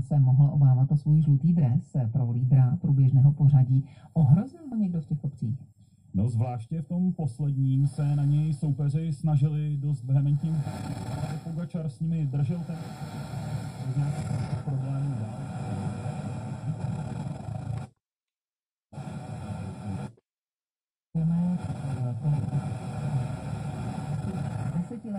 se mohl obávat o svůj žlutý dres pro lídra průběžného pořadí. Ohrozil ho někdo v těch kopcích? No zvláště v tom posledním se na něj soupeři snažili dost vehementním. Pogačar s nimi držel ten problém dál. Deseti